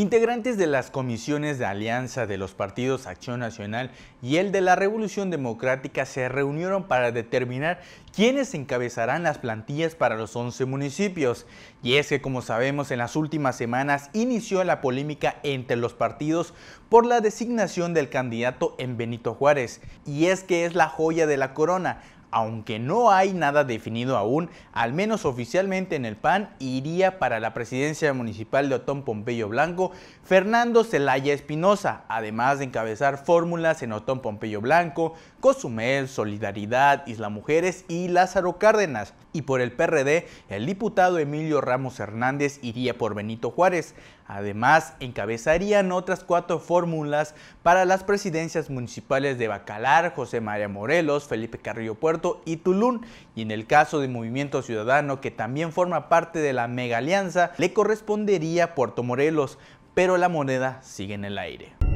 Integrantes de las comisiones de alianza de los partidos Acción Nacional y el de la Revolución Democrática se reunieron para determinar quiénes encabezarán las plantillas para los 11 municipios. Y es que, como sabemos, en las últimas semanas inició la polémica entre los partidos por la designación del candidato en Benito Juárez. Y es que es la joya de la corona aunque no hay nada definido aún, al menos oficialmente en el PAN, iría para la presidencia municipal de Otón Pompeyo Blanco Fernando Celaya Espinosa, además de encabezar fórmulas en Otón Pompeyo Blanco, Cozumel, Solidaridad, Isla Mujeres y Lázaro Cárdenas. Y por el PRD, el diputado Emilio Ramos Hernández iría por Benito Juárez. Además, encabezarían otras cuatro fórmulas para las presidencias municipales de Bacalar, José María Morelos, Felipe Carrillo Puerto y Tulún. Y en el caso de Movimiento Ciudadano, que también forma parte de la mega alianza, le correspondería Puerto Morelos, pero la moneda sigue en el aire.